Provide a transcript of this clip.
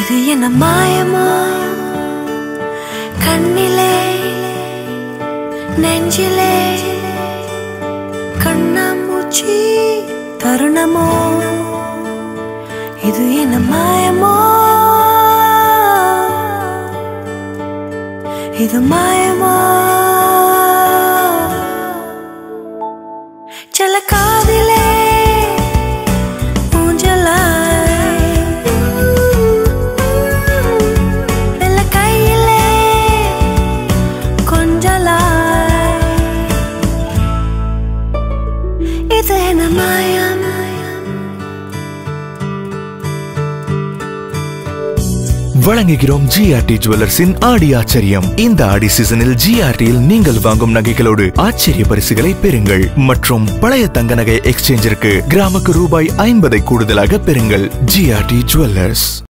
இது என்ன மாயமா? கண்ணிலே நெஞ்சிலே கண்ணாமூச்சி தருணமோ? இது என்ன மாயமோ? இது மாயமோ? சில காதிலே இது என்ன மாயம் வழங்குகிறோம் ஜிஆர்டி ஜுவல்லர்ஸின் ஆடி ஆச்சரியம். இந்த ஆடி சீசனில் ஜிஆர்டியில் நீங்கள் வாங்கும் நகைகளோடு ஆச்சரிய பரிசுகளை பெறுங்கள். மற்றும் பழைய தங்க நகை எக்ஸ்சேஞ்சிற்கு கிராமுக்கு ரூபாய் ஐம்பதை கூடுதலாக பெறுங்கள். GRT jewellers